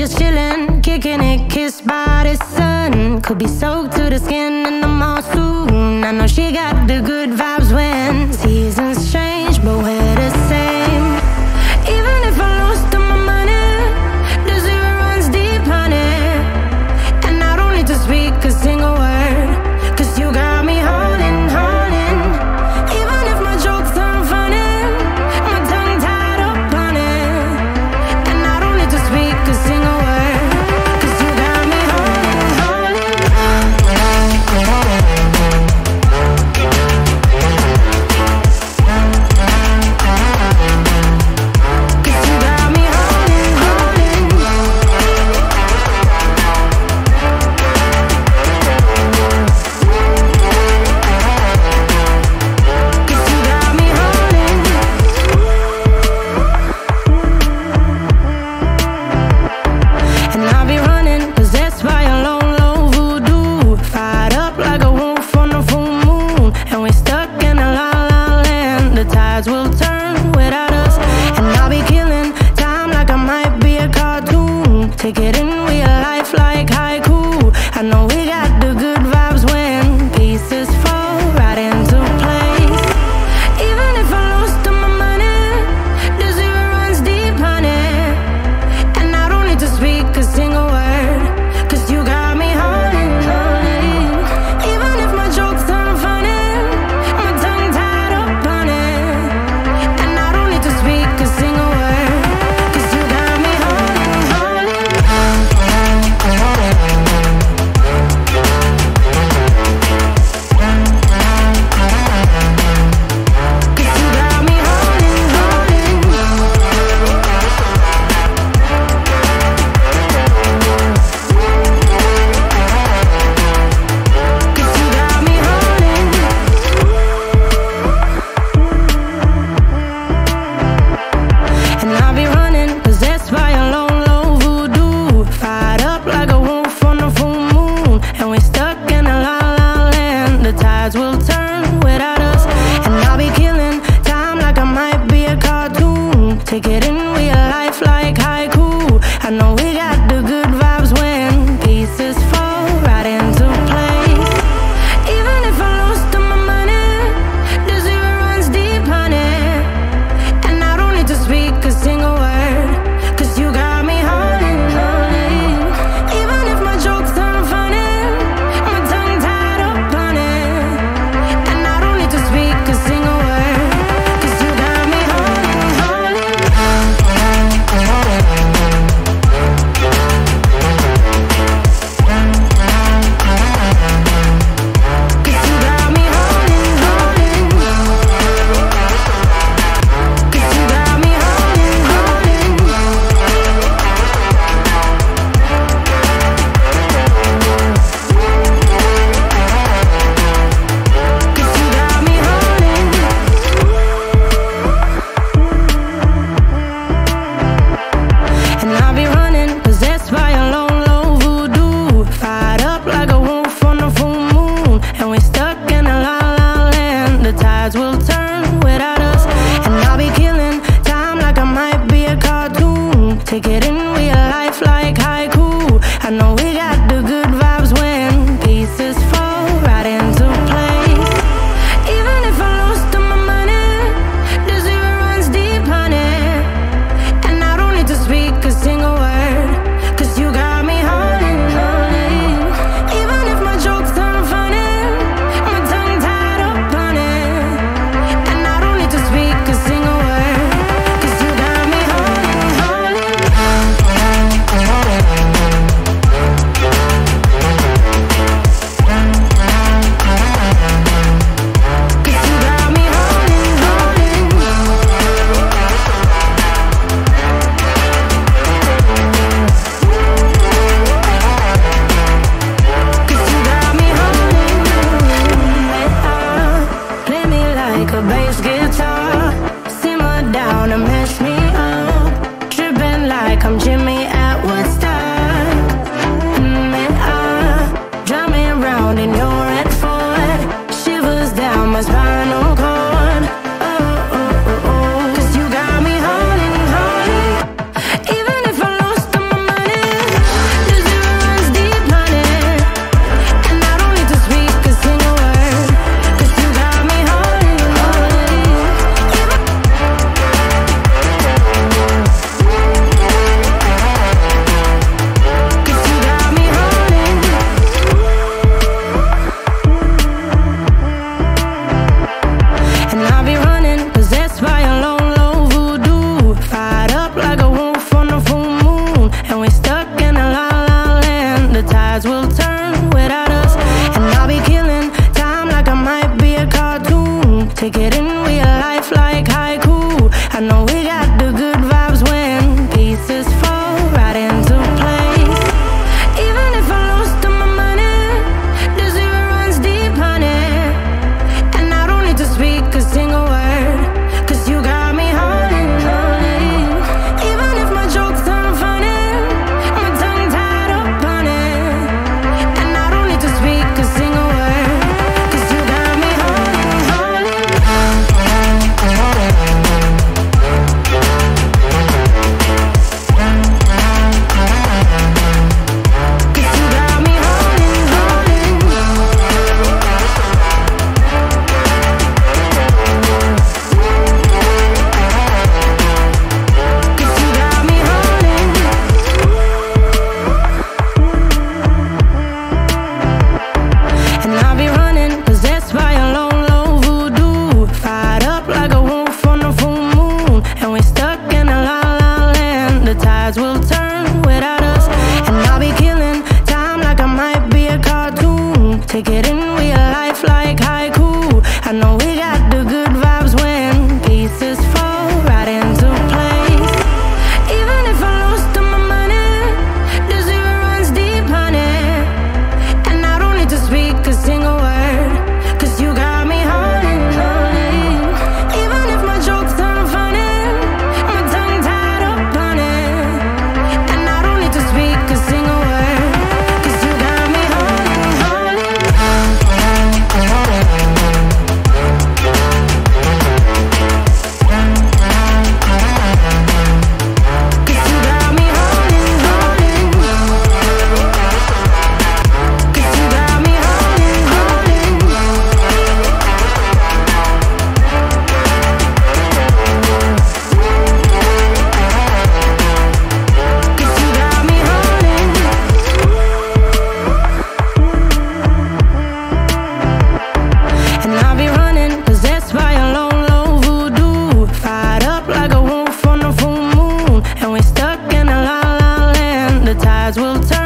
just chillin', kicking it, kissed by the sun. Could be soaked to the skin in the mall. I know she got the good vibe. Take it in will as we'll talk.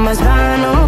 más vano